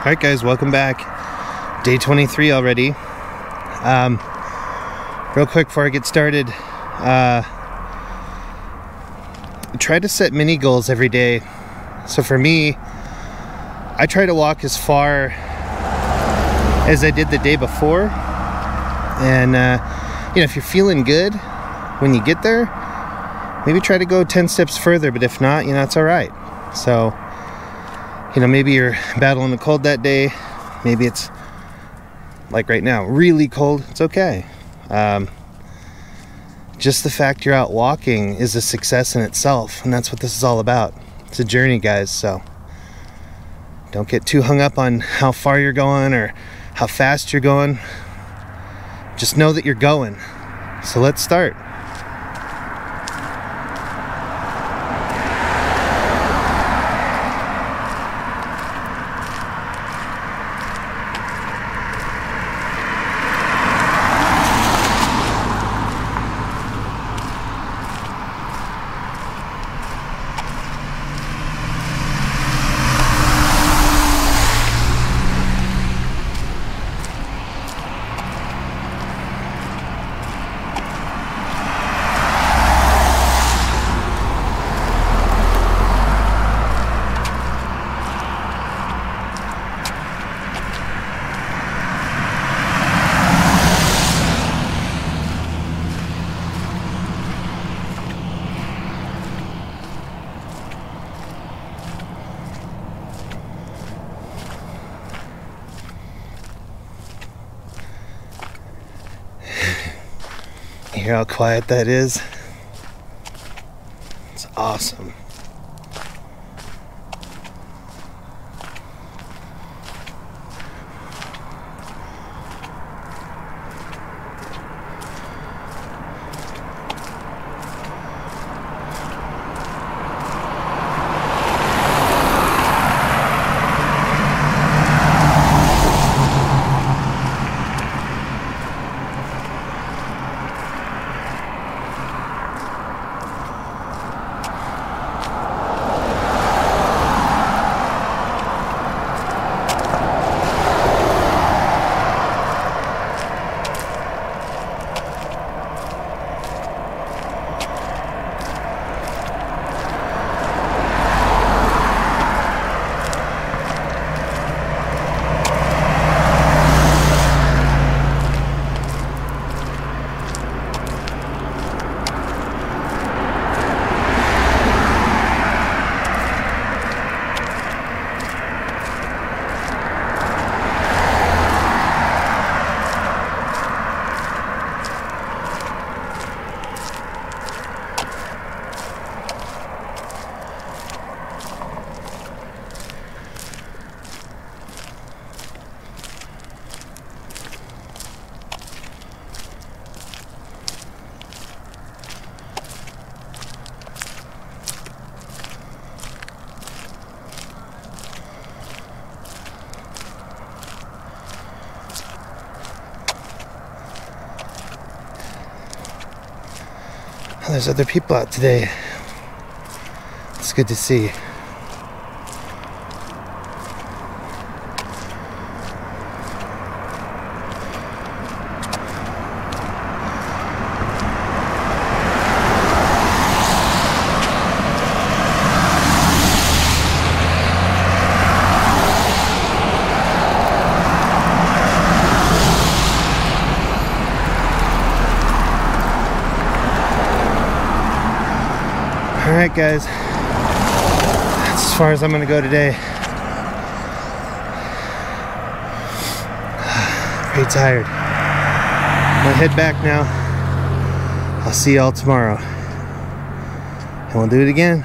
All right, guys, welcome back. Day 23 already. Um, real quick before I get started, uh, try to set mini goals every day. So for me, I try to walk as far as I did the day before. And, uh, you know, if you're feeling good when you get there, maybe try to go 10 steps further. But if not, you know, it's all right. So, you know, maybe you're battling the cold that day. Maybe it's like right now, really cold. It's okay. Um, just the fact you're out walking is a success in itself, and that's what this is all about. It's a journey, guys. So don't get too hung up on how far you're going or how fast you're going. Just know that you're going. So let's start. You hear how quiet that is? It's awesome. There's other people out today. It's good to see. All right, guys. That's as far as I'm gonna go today. Pretty tired. I'm gonna head back now. I'll see y'all tomorrow. And we'll do it again.